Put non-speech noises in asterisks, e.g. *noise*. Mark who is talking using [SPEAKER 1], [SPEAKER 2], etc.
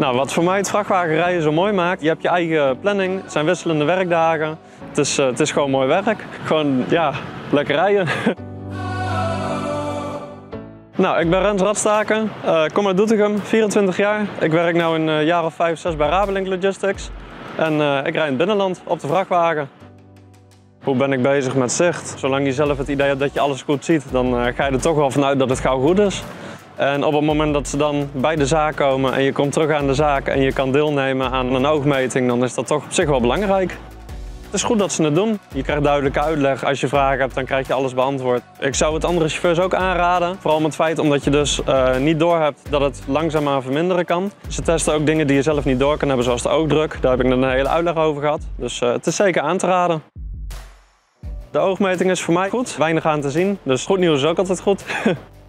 [SPEAKER 1] Nou, wat voor mij het vrachtwagenrijden zo mooi maakt, je hebt je eigen planning, het zijn wisselende werkdagen. Het is, eh, het is gewoon mooi werk. Gewoon, ja, lekker rijden. *laughs* nou, ik ben Rens Radstaken, uh, kom uit Doetinchem, 24 jaar. Ik werk nu een uh, jaar of 5, 6 bij Rabelink Logistics. En ik rijd in het binnenland op de vrachtwagen. Hoe ben ik bezig met zicht? Zolang je zelf het idee hebt dat je alles goed ziet, dan ga je er toch wel vanuit dat het gauw goed is. En op het moment dat ze dan bij de zaak komen en je komt terug aan de zaak en je kan deelnemen aan een oogmeting, dan is dat toch op zich wel belangrijk. Het is goed dat ze het doen. Je krijgt duidelijke uitleg. Als je vragen hebt, dan krijg je alles beantwoord. Ik zou het andere chauffeurs ook aanraden. Vooral met het feit omdat je dus uh, niet doorhebt dat het langzaamaan verminderen kan. Ze testen ook dingen die je zelf niet door kan hebben, zoals de oogdruk. Daar heb ik een hele uitleg over gehad. Dus uh, het is zeker aan te raden. De oogmeting is voor mij goed. Weinig aan te zien, dus goed nieuws is ook altijd goed. *laughs*